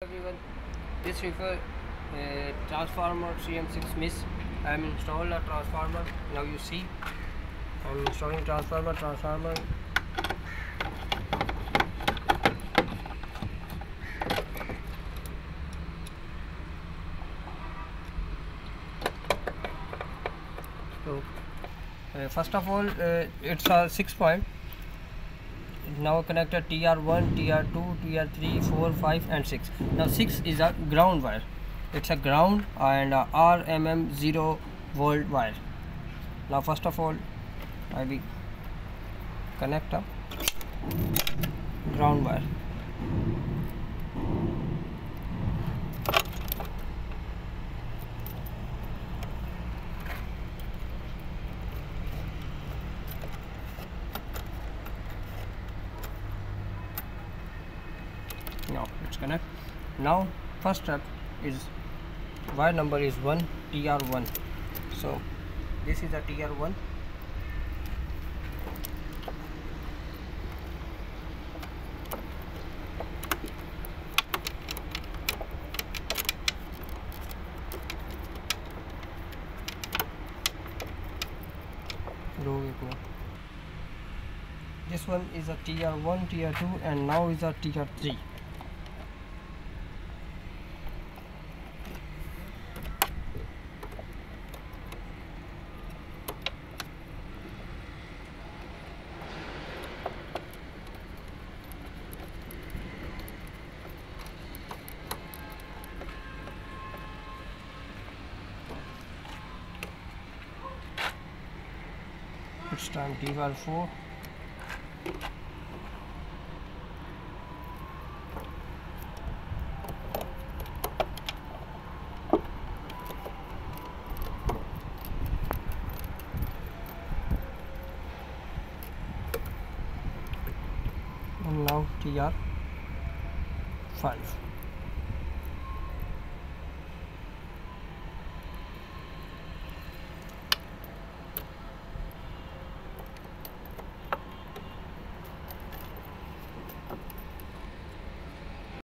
everyone. This reefer uh, transformer cm6 miss. I am installed a transformer. Now you see i am installing transformer transformer. So uh, first of all uh, it's a six point now connected TR1, TR2, TR3, 4, 5 and 6. Now 6 is a ground wire. It's a ground and a RMM 0 volt wire. Now first of all I will connect a ground wire. Now let's connect now first step is wire number is 1 tr1 so this is a tr1 this one is a tr1 tr2 and now is a tr3 it's time tr 4 and now tr 5